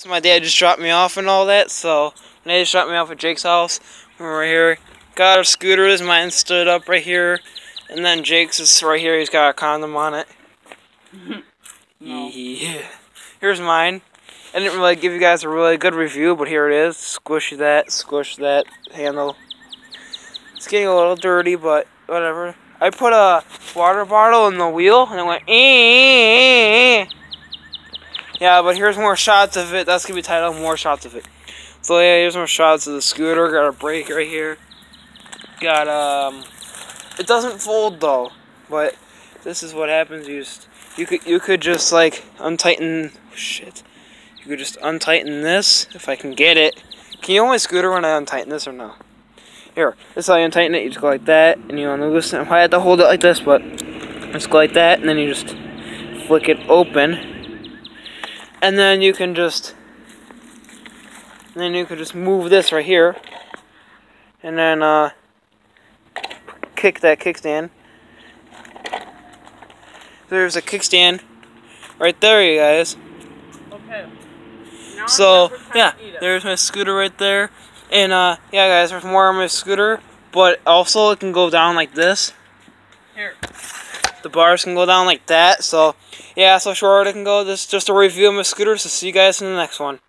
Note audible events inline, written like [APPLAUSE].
So my dad just dropped me off and all that, so my dad just dropped me off at Jake's house. We're right here. Got our scooters, mine stood up right here. And then Jake's is right here, he's got a condom on it. [LAUGHS] No. Yeah. Here's mine. I didn't really give you guys a really good review, but here it is. Squish that, squish that handle. It's getting a little dirty, but whatever. I put a water bottle in the wheel, and it went. "Eh." eh, eh, eh Yeah, but here's more shots of it. That's gonna be titled "More Shots of It." So yeah, here's more shots of the scooter. Got a brake right here. Got um. It doesn't fold though, but this is what happens. You just you could you could just like untighten shit. You could just untighten this if I can get it. Can you always scooter when I untighten this or no? Here, this is how you untighten it. You just go like that, and you unloosen it. I had to hold it like this, but just go like that, and then you just flick it open, and then you can just, then you can just move this right here, and then uh, kick that kickstand. There's a kickstand right there, you guys. Okay. Now So yeah, pretend to eat it. there's my scooter right there, and uh, yeah, guys, there's more on my scooter, but also it can go down like this. Here. The bars can go down like that. So yeah, so short I can go. This is just a review of my scooter. So see you guys in the next one.